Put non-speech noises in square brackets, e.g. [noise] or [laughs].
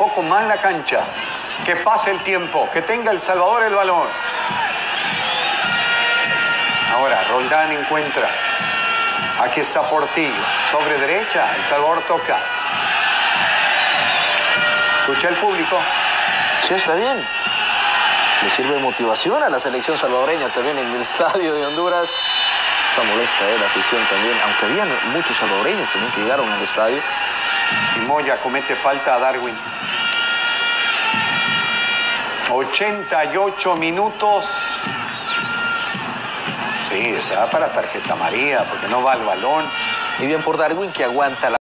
poco más la cancha. Que pase el tiempo, que tenga El Salvador el balón. Ahora, Roldán encuentra. Aquí está Portillo. Sobre derecha, El Salvador toca. Escucha el público. Sí, está bien. Le sirve de motivación a la selección salvadoreña también en el [laughs] estadio de Honduras. Está molesta eh, la afición también, aunque había muchos salvadoreños también que llegaron al estadio. Y Moya comete falta a Darwin. 88 minutos. Sí, se da para tarjeta María, porque no va al balón. Y bien por Darwin que aguanta la